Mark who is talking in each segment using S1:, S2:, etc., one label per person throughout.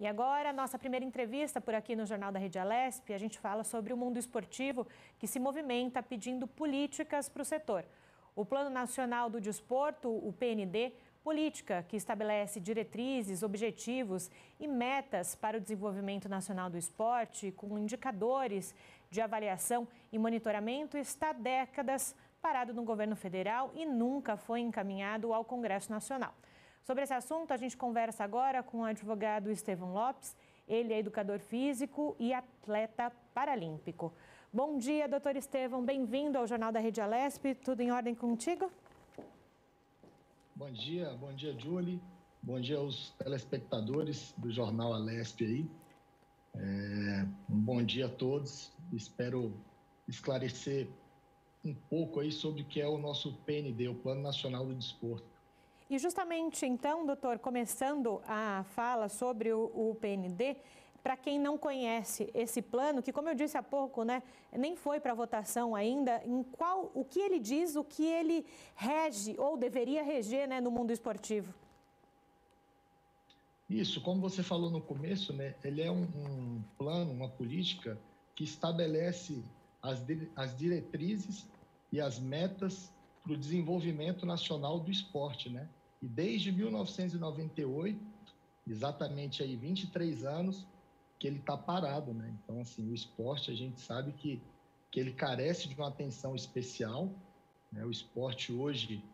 S1: E agora, nossa primeira entrevista por aqui no Jornal da Rede Alesp, a gente fala sobre o mundo esportivo que se movimenta pedindo políticas para o setor. O Plano Nacional do Desporto, o PND, política que estabelece diretrizes, objetivos e metas para o desenvolvimento nacional do esporte, com indicadores de avaliação e monitoramento, está há décadas parado no governo federal e nunca foi encaminhado ao Congresso Nacional. Sobre esse assunto, a gente conversa agora com o advogado Estevão Lopes. Ele é educador físico e atleta paralímpico. Bom dia, doutor Estevão. Bem-vindo ao Jornal da Rede Alesp. Tudo em ordem contigo?
S2: Bom dia, bom dia, Julie. Bom dia aos telespectadores do Jornal Alesp aí. É, um bom dia a todos. Espero esclarecer um pouco aí sobre o que é o nosso PND, o Plano Nacional do Desporto.
S1: E justamente então, doutor, começando a fala sobre o, o PND, para quem não conhece esse plano, que como eu disse há pouco, né, nem foi para votação ainda, em qual, o que ele diz, o que ele rege ou deveria reger, né, no mundo esportivo?
S2: Isso, como você falou no começo, né, ele é um, um plano, uma política que estabelece as, as diretrizes e as metas para o desenvolvimento nacional do esporte, né? E desde 1998, exatamente aí 23 anos, que ele está parado, né? Então, assim, o esporte a gente sabe que, que ele carece de uma atenção especial. Né? O esporte hoje,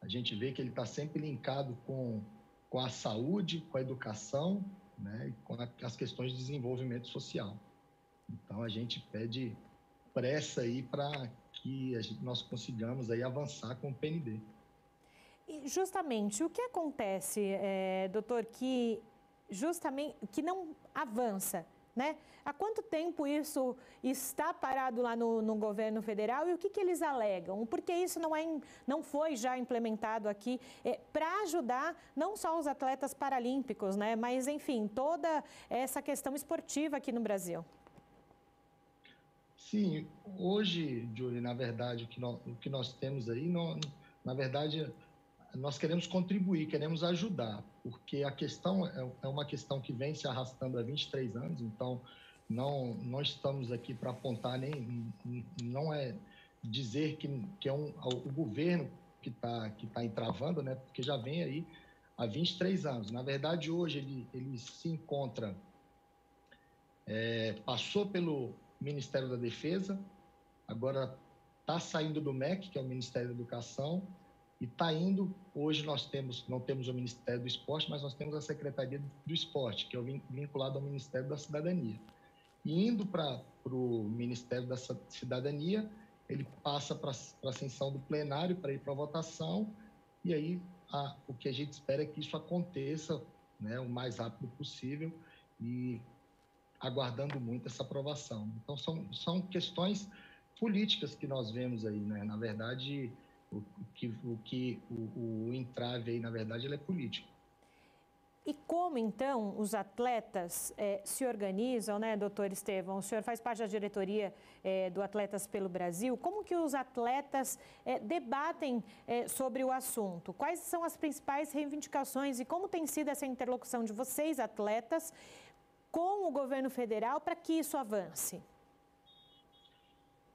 S2: a gente vê que ele está sempre linkado com, com a saúde, com a educação, né? E com a, as questões de desenvolvimento social. Então, a gente pede pressa aí para que gente, nós consigamos aí avançar com o PND.
S1: Justamente, o que acontece, é, doutor, que justamente que não avança? Né? Há quanto tempo isso está parado lá no, no governo federal e o que, que eles alegam? Por que isso não, é, não foi já implementado aqui é, para ajudar não só os atletas paralímpicos, né? mas, enfim, toda essa questão esportiva aqui no Brasil?
S2: Sim, hoje, Júlio, na verdade, o que nós, o que nós temos aí, na verdade, nós queremos contribuir, queremos ajudar, porque a questão é, é uma questão que vem se arrastando há 23 anos, então não, não estamos aqui para apontar nem, não é dizer que, que é um, o governo que está que tá entravando, né, porque já vem aí há 23 anos. Na verdade, hoje ele, ele se encontra, é, passou pelo Ministério da Defesa, agora está saindo do MEC, que é o Ministério da Educação, e está indo, hoje nós temos, não temos o Ministério do Esporte, mas nós temos a Secretaria do Esporte, que é vinculado ao Ministério da Cidadania. E indo para o Ministério da Cidadania, ele passa para a ascensão do plenário, para ir para a votação, e aí a, o que a gente espera é que isso aconteça né, o mais rápido possível e aguardando muito essa aprovação. Então, são, são questões políticas que nós vemos aí, né? Na verdade, o, que, o, que o, o entrave aí, na verdade, ele é político.
S1: E como, então, os atletas é, se organizam, né, doutor Estevão? O senhor faz parte da diretoria é, do Atletas pelo Brasil. Como que os atletas é, debatem sobre o assunto? Quais são as principais reivindicações e como tem sido essa interlocução de vocês, atletas, com o governo federal para que isso avance?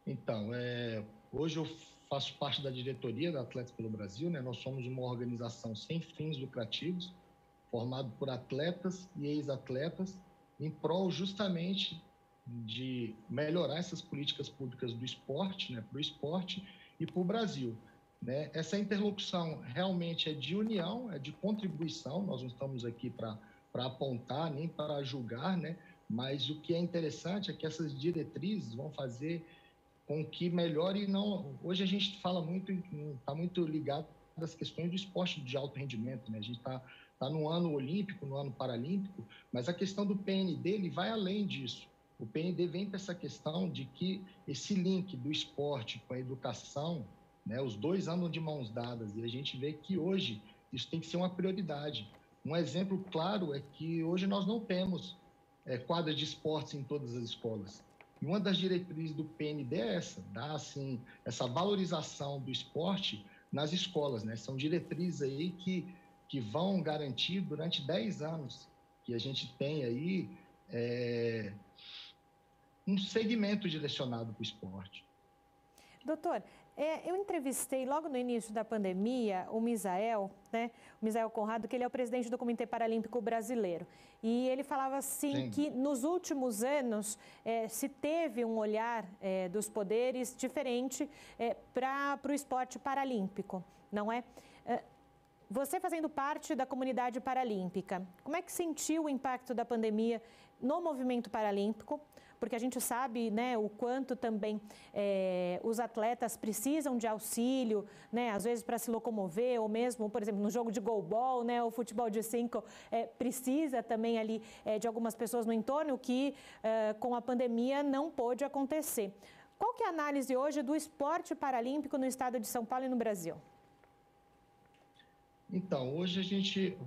S2: Então, é, hoje eu faço parte da diretoria da Atletas pelo Brasil, né? Nós somos uma organização sem fins lucrativos, formado por atletas e ex-atletas, em prol justamente de melhorar essas políticas públicas do esporte, né, para o esporte e para o Brasil. Né? Essa interlocução realmente é de união, é de contribuição, nós não estamos aqui para apontar nem para julgar, né? mas o que é interessante é que essas diretrizes vão fazer com que melhore não hoje a gente fala muito está muito ligado às questões do esporte de alto rendimento né? A gente está tá no ano olímpico no ano paralímpico mas a questão do PND ele vai além disso. O PND vem para essa questão de que esse link do esporte com a educação né os dois andam de mãos dadas e a gente vê que hoje isso tem que ser uma prioridade. Um exemplo claro é que hoje nós não temos é, quadra de esportes em todas as escolas e uma das diretrizes do PND é essa, dar assim, essa valorização do esporte nas escolas, né? São diretrizes aí que, que vão garantir durante 10 anos que a gente tem aí é, um segmento direcionado para o esporte.
S1: Doutor, é, eu entrevistei logo no início da pandemia o Misael, né? O Misael Conrado, que ele é o presidente do Comitê Paralímpico Brasileiro. E ele falava assim Sim. que nos últimos anos é, se teve um olhar é, dos poderes diferente é, para o esporte paralímpico, não é? é? Você fazendo parte da comunidade paralímpica, como é que sentiu o impacto da pandemia no movimento paralímpico? Porque a gente sabe né, o quanto também é, os atletas precisam de auxílio, né, às vezes para se locomover, ou mesmo, por exemplo, no jogo de goalball, né, o futebol de cinco, é, precisa também ali é, de algumas pessoas no entorno, que com a pandemia não pôde acontecer. Qual que é a análise hoje do esporte paralímpico no estado de São Paulo e no Brasil?
S2: Então, hoje a gente,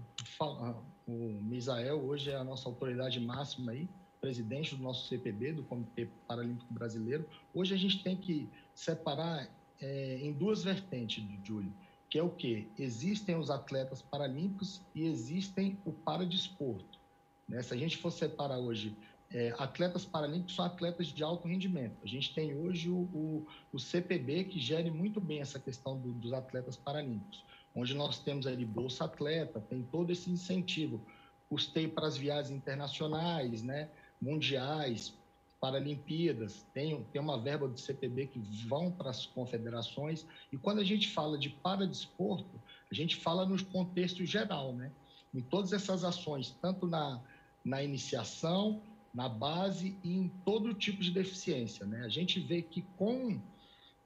S2: o Misael hoje é a nossa autoridade máxima aí, presidente do nosso CPB, do Comitê Paralímpico Brasileiro. Hoje a gente tem que separar é, em duas vertentes, Júlio, que é o que? Existem os atletas paralímpicos e existem o paradesporto. Né? Se a gente for separar hoje é, atletas paralímpicos são atletas de alto rendimento. A gente tem hoje o, o, o CPB que gere muito bem essa questão do, dos atletas paralímpicos, onde nós temos ali Bolsa Atleta, tem todo esse incentivo, custeio para as viagens internacionais, né? Mundiais, Paralimpíadas, tem, tem uma verba do CPB que vão para as confederações. E quando a gente fala de paradesporto, a gente fala no contexto geral, né? Em todas essas ações, tanto na, na iniciação, na base e em todo tipo de deficiência, né? A gente vê que com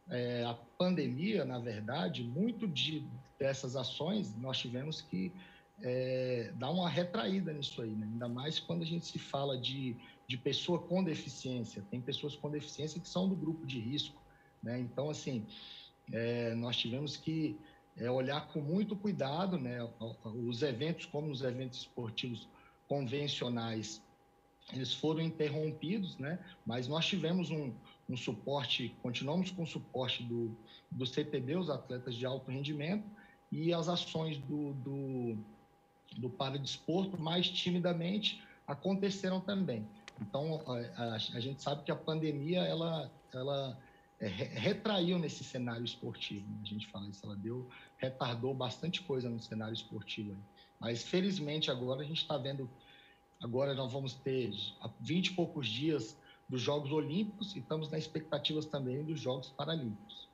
S2: é, a pandemia, na verdade, muito de, dessas ações nós tivemos que é, dá uma retraída nisso aí, né? ainda mais quando a gente se fala de, de pessoa com deficiência. Tem pessoas com deficiência que são do grupo de risco. Né? Então, assim, é, nós tivemos que é, olhar com muito cuidado né? os eventos, como os eventos esportivos convencionais, eles foram interrompidos, né? mas nós tivemos um, um suporte, continuamos com o suporte do, do CTB, os atletas de alto rendimento, e as ações do, do do paradesporto, mais timidamente, aconteceram também. Então, a, a, a gente sabe que a pandemia, ela, ela é, retraiu nesse cenário esportivo, né? a gente fala isso, ela deu, retardou bastante coisa no cenário esportivo. Mas, felizmente, agora a gente está vendo, agora nós vamos ter 20 e poucos dias dos Jogos Olímpicos e estamos na expectativas também dos Jogos Paralímpicos.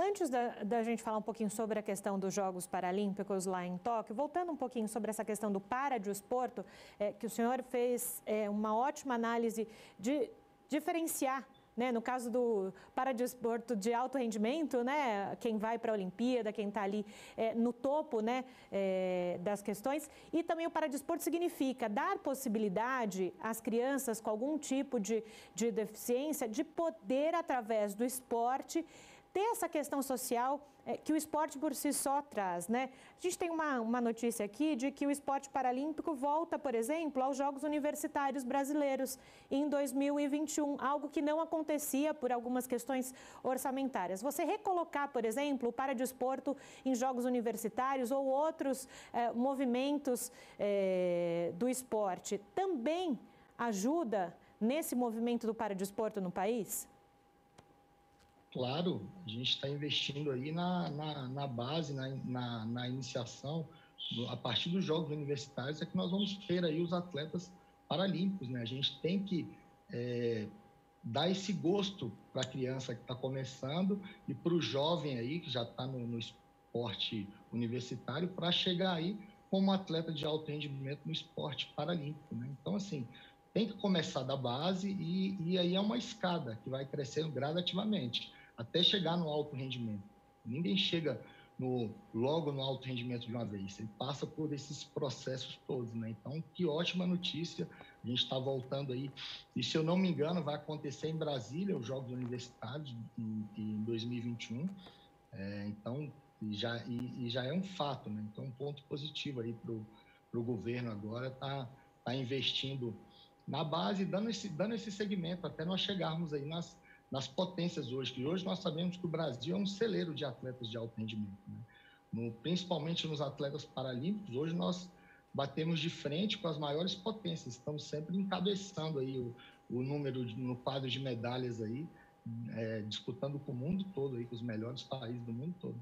S1: Antes da, da, gente falar um pouquinho sobre a questão dos Jogos Paralímpicos lá em Tóquio, voltando um pouquinho sobre essa questão do paradesporto, é, que o senhor fez é, uma ótima análise de diferenciar né, no caso do paradesporto de alto rendimento, né, quem vai para a Olimpíada, quem está ali é, no topo né, é, das questões. E também o paradesporto significa dar possibilidade às crianças com algum tipo de, de deficiência de poder, através do esporte, ter essa questão social é, que o esporte por si só traz, né? A gente tem uma, uma notícia aqui de que o esporte paralímpico volta, por exemplo, aos Jogos Universitários Brasileiros em 2021, algo que não acontecia por algumas questões orçamentárias. Você recolocar, por exemplo, o paradesporto em Jogos Universitários ou outros é, movimentos é, do esporte também ajuda nesse movimento do paradesporto no país?
S2: Claro, a gente está investindo aí na, na, na base, na, na, na, iniciação, a partir dos Jogos Universitários é que nós vamos ter aí os atletas paralímpicos, né? A gente tem que é, dar esse gosto para a criança que está começando e para o jovem aí que já está no, no esporte universitário para chegar aí como atleta de alto rendimento no esporte paralímpico, né? Então, assim, tem que começar da base e, e aí é uma escada que vai crescendo gradativamente até chegar no alto rendimento. Ninguém chega no, logo no alto rendimento de uma vez, ele passa por esses processos todos, né? Então, que ótima notícia, a gente está voltando aí, e se eu não me engano, vai acontecer em Brasília, os Jogos Universitários, em, em 2021, é, então, e já, e, e, já é um fato, né? Então, um ponto positivo aí para o governo agora, tá, tá investindo na base, dando esse, dando esse segmento, até nós chegarmos aí nas nas potências hoje, que hoje nós sabemos que o Brasil é um celeiro de atletas de alto rendimento, né? no, principalmente nos atletas paralímpicos. Hoje nós, batemos de frente com as maiores potências. Estamos sempre encabeçando aí o, o número de, no quadro de medalhas aí, é, disputando com o mundo todo aí, com os melhores países do mundo todo.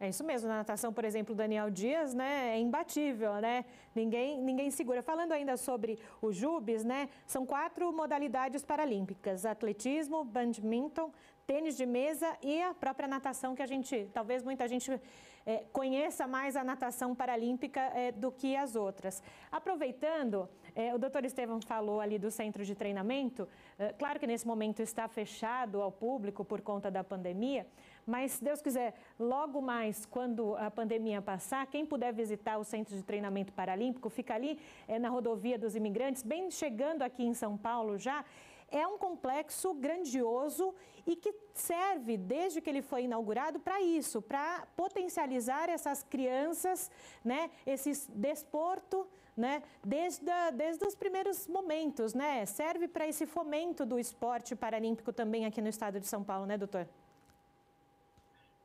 S1: É isso mesmo, na natação, por exemplo, o Daniel Dias, né, é imbatível, né? Ninguém, ninguém segura. Falando ainda sobre o Jubes, né, são quatro modalidades paralímpicas: atletismo, badminton, tênis de mesa e a própria natação, que a gente, talvez muita gente é, conheça mais a natação paralímpica é, do que as outras. Aproveitando, é, o doutor Estevam falou ali do centro de treinamento, é, claro que nesse momento está fechado ao público por conta da pandemia, mas, se Deus quiser, logo mais, quando a pandemia passar, quem puder visitar o Centro de Treinamento Paralímpico, fica ali é, na rodovia dos imigrantes, bem chegando aqui em São Paulo já. É um complexo grandioso e que serve, desde que ele foi inaugurado, para isso, para potencializar essas crianças, né, esse desporto, né, desde, a, desde os primeiros momentos, né? Serve para esse fomento do esporte paralímpico também aqui no estado de São Paulo, né, doutor?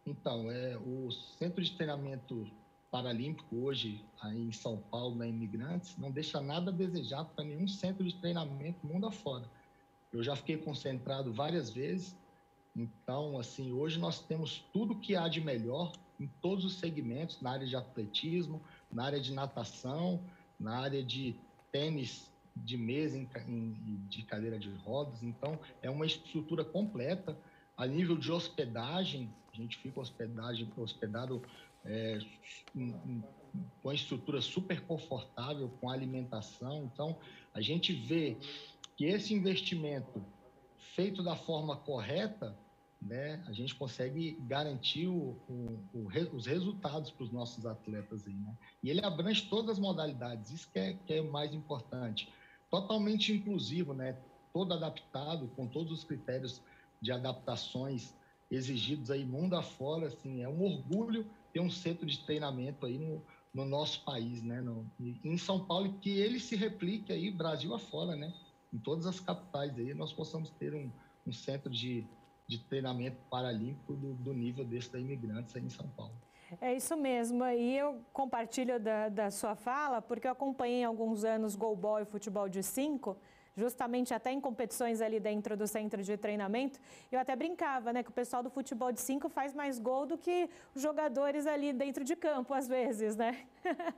S2: Então, é, o Centro de Treinamento Paralímpico hoje, aí em São Paulo, na Imigrantes, não deixa nada a desejar para nenhum centro de treinamento mundo afora. Eu já fiquei concentrado várias vezes, então, assim, hoje nós temos tudo que há de melhor em todos os segmentos, na área de atletismo, na área de natação, na área de tênis de mesa em, em, de cadeira de rodas. Então, é uma estrutura completa. A nível de hospedagem, a gente fica hospedagem, hospedado é, com uma estrutura super confortável, com alimentação. Então, a gente vê que esse investimento feito da forma correta, né, a gente consegue garantir o, o, o, os resultados para os nossos atletas aí, né? E ele abrange todas as modalidades, isso que é, que é mais importante. Totalmente inclusivo, né? Todo adaptado, com todos os critérios de adaptações exigidos aí mundo afora, assim, é um orgulho ter um centro de treinamento aí no, no nosso país, né, no, em São Paulo, que ele se replique aí Brasil afora, né, em todas as capitais aí nós possamos ter um, um centro de, de treinamento paralímpico do, do nível desse da Imigrantes aí em São Paulo.
S1: É isso mesmo. E eu compartilho da, da sua fala, porque eu acompanhei alguns anos goalball e futebol de cinco, justamente até em competições ali dentro do centro de treinamento. Eu até brincava, né, que o pessoal do futebol de cinco faz mais gol do que os jogadores ali dentro de campo, às vezes, né?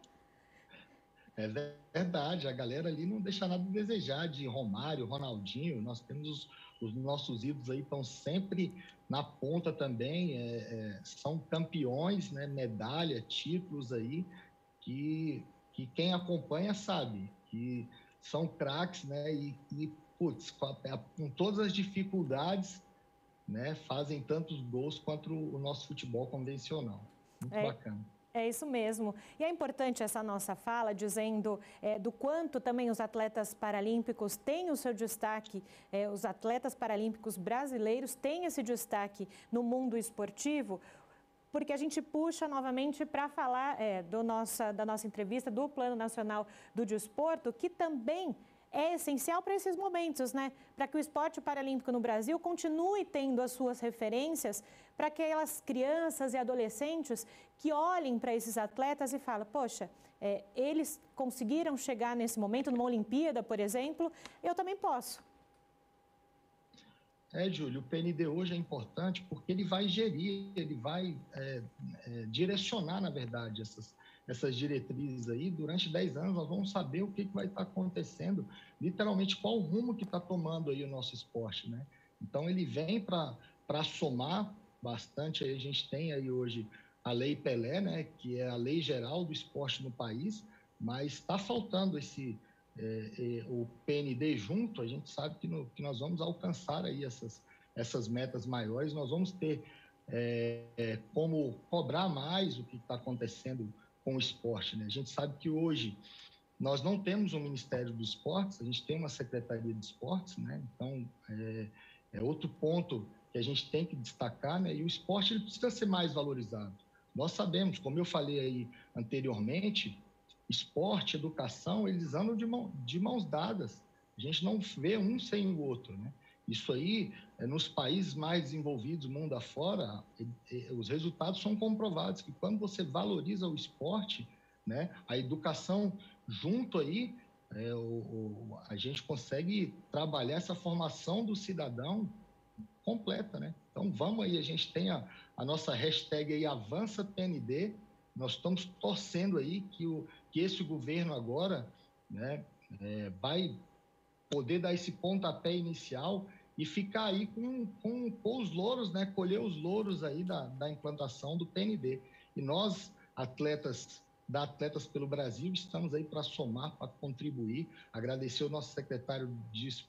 S2: É verdade, a galera ali não deixa nada a desejar de Romário, Ronaldinho. Nós temos os, os nossos ídolos aí estão sempre na ponta também, é, é, são campeões, né, medalha, títulos aí que, que quem acompanha sabe que são craques, né? E, e putz, com, com, todas as dificuldades, né? Fazem tantos gols quanto o nosso futebol convencional. Muito é. bacana.
S1: É isso mesmo. E é importante essa nossa fala, dizendo é, do quanto também os atletas paralímpicos têm o seu destaque, é, os atletas paralímpicos brasileiros têm esse destaque no mundo esportivo, porque a gente puxa novamente para falar é, do nossa, da nossa entrevista do Plano Nacional do Desporto, que também é essencial para esses momentos, né? Para que o esporte paralímpico no Brasil continue tendo as suas referências, para aquelas crianças e adolescentes que olhem para esses atletas e falem, poxa, é, eles conseguiram chegar nesse momento, numa Olimpíada, por exemplo, eu também posso.
S2: É, Júlio, o PND hoje é importante porque ele vai gerir, ele vai é, é, direcionar, na verdade, essas, essas diretrizes aí. Durante 10 anos, nós vamos saber o que, que vai estar acontecendo, literalmente, qual o rumo que está tomando aí o nosso esporte, né? Então, ele vem para somar bastante. Aí a gente tem aí hoje a Lei Pelé, né, que é a lei geral do esporte no país, mas está faltando esse é, é, o PND junto, a gente sabe que, no, que, nós vamos alcançar aí essas, essas metas maiores, nós vamos ter é, é como cobrar mais o que está acontecendo com o esporte. Né? A gente sabe que hoje nós não temos um Ministério dos Esportes, a gente tem uma Secretaria de Esportes, né? então é, é outro ponto que a gente tem que destacar, né? e o esporte ele precisa ser mais valorizado. Nós sabemos, como eu falei aí anteriormente, esporte, educação, eles andam de, mão, de mãos dadas. A gente não vê um sem o outro, né? Isso aí, é, nos países mais desenvolvidos, mundo afora, os resultados são comprovados que quando você valoriza o esporte, né, a educação junto aí, é, o, o, a gente consegue trabalhar essa formação do cidadão completa, né? Então vamos aí, a gente tem a, a nossa hashtag aí Avança PND, nós estamos torcendo aí que, o, que esse governo agora né, é, vai poder dar esse pontapé inicial e ficar aí com, com, com os louros, né, colher os louros aí da, da implantação do PND. E nós, atletas da Atletas pelo Brasil, estamos aí para somar, para contribuir. Agradecer o nosso secretário de,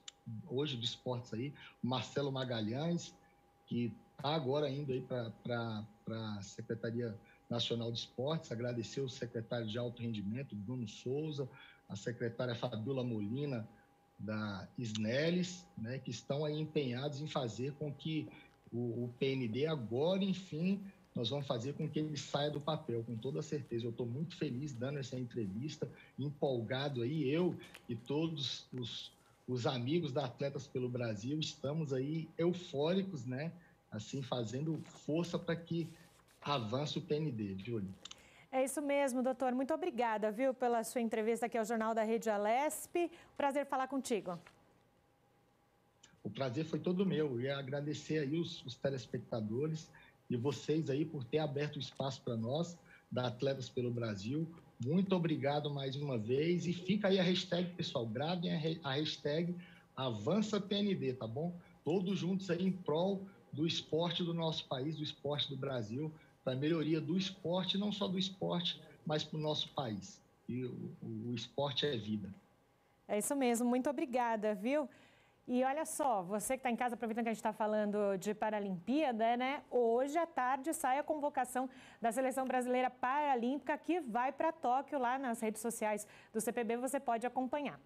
S2: hoje de esportes aí, Marcelo Magalhães, que está agora indo aí para a Secretaria Nacional de Esportes. Agradecer o secretário de Alto Rendimento, Bruno Souza, a secretária Fabiola Molina, da Snelis, né, que estão aí empenhados em fazer com que o, o PND agora, enfim, nós vamos fazer com que ele saia do papel, com toda certeza. Eu estou muito feliz dando essa entrevista, empolgado aí, eu e todos os, os amigos da Atletas pelo Brasil, estamos aí eufóricos, né? Assim, fazendo força para que avance o PND, Júlio.
S1: É isso mesmo, doutor. Muito obrigada, viu, pela sua entrevista aqui ao Jornal da Rede Alesp. Prazer falar contigo.
S2: O prazer foi todo meu. E agradecer aí os, os telespectadores e vocês aí por ter aberto o espaço para nós, da Atletas pelo Brasil. Muito obrigado mais uma vez. E fica aí a hashtag, pessoal. Gravem a hashtag AvançaPND, tá bom? Todos juntos aí em prol do esporte do nosso país, do esporte do Brasil, para a melhoria do esporte, não só do esporte, mas para o nosso país. E o, o esporte é vida.
S1: É isso mesmo. Muito obrigada, viu? E olha só, você que está em casa, aproveitando que a gente está falando de Paralimpíada, né? Hoje à tarde sai a convocação da Seleção Brasileira Paralímpica que vai para Tóquio, lá nas redes sociais do CPB, você pode acompanhar.